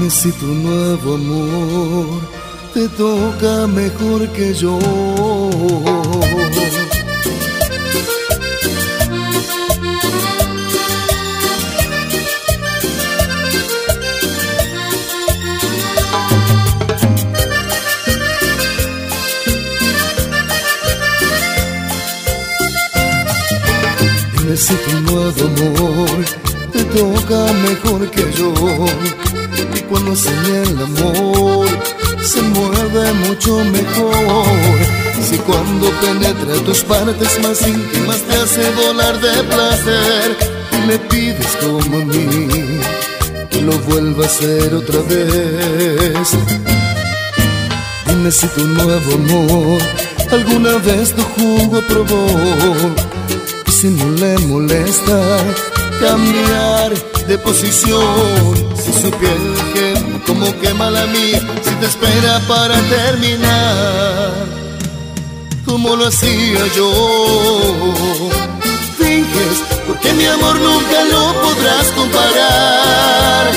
Dime si nuevo amor te toca mejor que yo. Dime si nuevo amor te toca mejor que yo. Y cuando se el amor se mueve mucho mejor. Si cuando penetra tus partes más íntimas te hace volar de placer, me pides como a mí que lo vuelva a hacer otra vez. Dime si tu nuevo amor alguna vez tu jugo probó y si no le molesta cambiar de posición. Si su piel quema como quema la mía, si te espera para terminar, como lo hacía yo. Finges, porque mi amor nunca lo podrás comparar.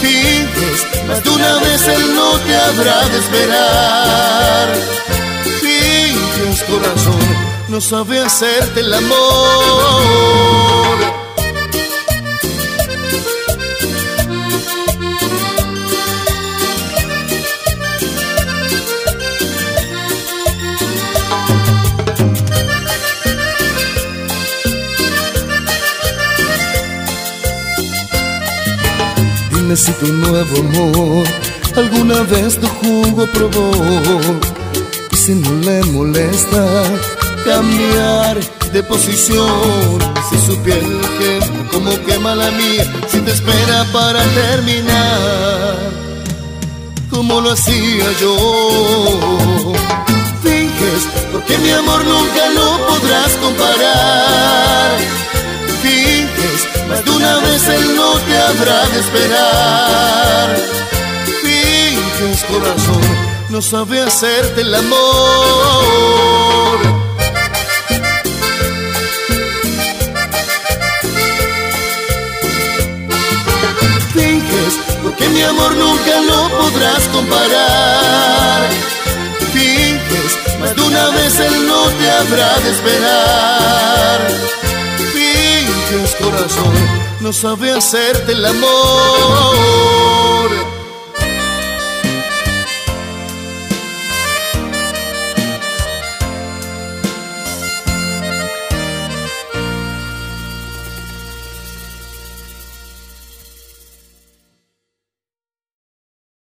Finges, más de una vez él no te habrá de esperar. Finges, corazón, no sabe hacerte el amor. Dime si tu nuevo amor alguna vez tu jugo probó y si no le molesta cambiar de posición. Si su piel quema como quema la mía, si te espera para terminar, como lo hacía yo. Finges, porque mi amor nunca lo podrás comparar. De esperar. Finges, corazón, no sabe hacerte el amor. Finges, porque mi amor nunca lo podrás comparar. Finges, más de una vez él no te habrá de esperar. No sabe hacerte el amor.